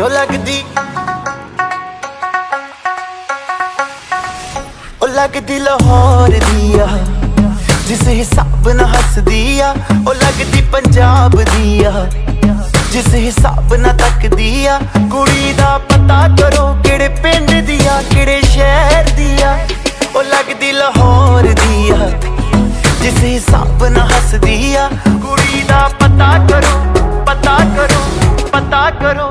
ਉਹ ਲੱਗਦੀ। ਉਹ ਲੱਗਦੀ ਲਾਹੌਰ ਦੀ ਆ, ਜਿਸ ਹਿਸਾਬ ਨਾਲ ਹੱਸਦੀ ਆ। ਉਹ ਲੱਗਦੀ ਪੰਜਾਬ ਦੀ ਆ, ਜਿਸ ਹਿਸਾਬ ਨਾਲ ਤੱਕਦੀ ਆ। ਕੁੜੀ ਦਾ ਪਤਾ ਕਰੋ ਕਿਹੜੇ ਪਿੰਡ ਦੀ ਆ, ਕਿਹੜੇ ਸ਼ਹਿਰ ਦੀ ਆ। ਉਹ ਲੱਗਦੀ ਲਾਹੌਰ ਦੀ ਆ, ਜਿਸ ਹਿਸਾਬ ਨਾਲ ਹੱਸਦੀ ਆ। ਕੁੜੀ ਦਾ ਪਤਾ ਕਰੋ ਪਤਾ ਕਰੋ ਪਤਾ ਕਰੋ।